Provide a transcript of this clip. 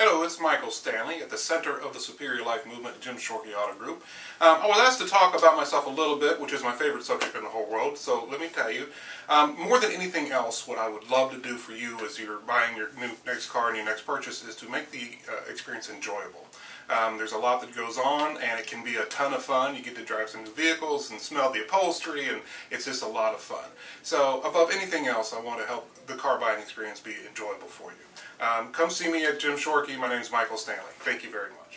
Hello, it's Michael Stanley at the center of the Superior Life Movement Jim Shorkey Auto Group. Um, I was asked to talk about myself a little bit, which is my favorite subject in the whole world, so let me tell you. Um, more than anything else, what I would love to do for you as you're buying your new next car and your next purchase is to make the uh, experience enjoyable. Um, there's a lot that goes on, and it can be a ton of fun. You get to drive some new vehicles and smell the upholstery, and it's just a lot of fun. So, above anything else, I want to help the car buying experience be enjoyable for you. Um, come see me at Jim Shorkey. My name is Michael Stanley. Thank you very much.